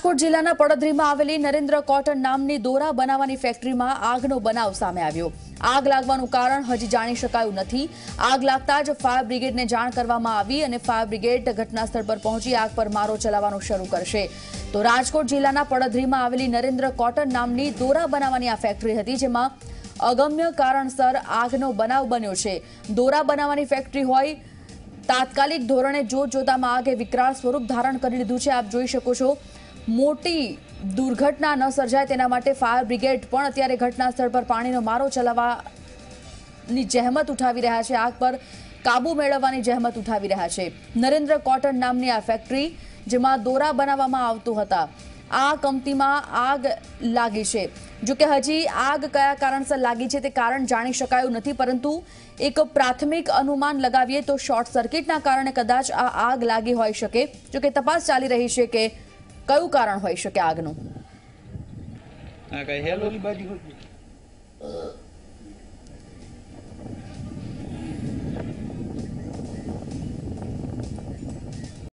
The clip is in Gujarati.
રાજકોટ જિલ્લાના પડદરીમાં આવેલી નરેન્દ્ર કોટન નામની દોરા બનાવવાની ફેક્ટરીમાં આગનો બનાવ સામે આવ્યો. આગ લાગવાનું કારણ હજી જાણી શકાયું નથી. આગ લાગતા જ ફાયર બ્રિગેડને જાણ કરવામાં આવી અને ફાયર બ્રિગેડ ઘટનાસ્થળ પર પહોંચી આગ પર મારો ચલાવવાનું શરૂ કરશે. તો રાજકોટ જિલ્લાના પડદરીમાં આવેલી નરેન્દ્ર કોટન નામની દોરા બનાવવાની આ ફેક્ટરી હતી, જેમાં અગમ્ય કારણસર આગનો બનાવ બન્યો છે. દોરા બનાવવાની ફેક્ટરી હોય, તાત્કાલિક ધોરણે જોત જોતામાં આગે વિકરાળ સ્વરૂપ ધારણ કરી લીધું છે. આપ જોઈ શકો છો મોટી દુર્ઘટના ન સર્જાય તેના માટે ફાયર બ્રિગેડ પણ અત્યારે ઘટના સ્થળ પર પાણીનો મારો ચલાવવાની જહેમત ઉઠાવી રહ્યા છે. આગ પર કાબુ મેળવવાની જહેમત ઉઠાવી રહ્યા છે. નરેન્દ્ર કોટન નામની આ ફેક્ટરી, જેમાં દોરા બનાવવામાં આવતું હતા. આ કંપનીમાં આગ લાગી છે. જો કે હજી આગ કયા કારણસર લાગી છે તે કારણ જાણી શકાયું નથી, પરંતુ એક પ્રાથમિક અનુમાન લગાવીએ તો શોર્ટ સર્કિટના કારણે કદાચ આ આગ લાગી હોઈ શકે. જોકે તપાસ ચાલી રહી છે કે કયું કારણ હોઈ શકે આગનું આ કઈ હેલો બાજુ.